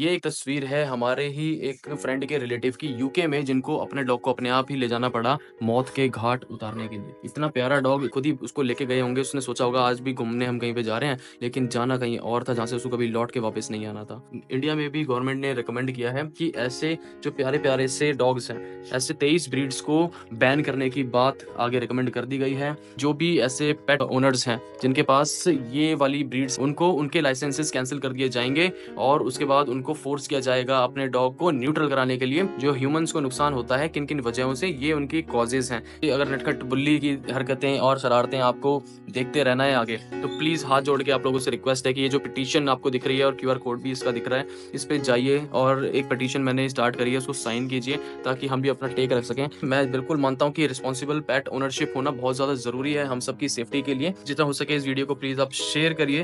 ये एक तस्वीर है हमारे ही एक फ्रेंड के रिलेटिव की यूके में, जिनको अपने डॉग को अपने आप ही ले जाना पड़ा मौत के घाट उतारने के लिए। इतना प्यारा डॉग खुद ही उसको लेके गए होंगे, उसने सोचा होगा आज भी घूमने हम कहीं पे जा रहे हैं, लेकिन जाना कहीं और था जहाँ से उसको कभी लौट के वापस नहीं आना था। इंडिया में भी गवर्नमेंट ने रिकमेंड किया है कि ऐसे जो प्यारे प्यारे से डॉग्स हैं, ऐसे तेईस ब्रीड्स को बैन करने की बात आगे रिकमेंड कर दी गई है। जो भी ऐसे पेट ओनर्स हैं, जिनके पास ये वाली ब्रीड्स उनको, उनके लाइसेंसेस कैंसिल कर दिए जाएँगे और उसके बाद उनको फोर्स किया जाएगा अपने डॉग को न्यूट्रल कराने के लिए, जो ह्यूमंस को नुकसान होता है किन किन वजहों से ये उनकी कॉजेज हैं। अगर नटखट बुल्ली की हरकतें और शरारतें आपको देखते रहना है आगे तो प्लीज़ हाथ जोड़ के आप लोगों से रिक्वेस्ट है कि ये जो पिटीशन आपको दिख रही है और क्यूआर कोड भी इसका दिख रहा है, इस पे जाइए और एक पिटीशन मैंने स्टार्ट करी है, उसको साइन कीजिए, ताकि हम भी अपना टेक रख सकें। मैं बिल्कुल मानता हूँ कि रिस्पॉन्सिबल पेट ओनरशिप होना बहुत ज़्यादा ज़रूरी है हम सबकी सेफ्टी के लिए। जितना हो सके इस वीडियो को प्लीज़ आप शेयर करिए।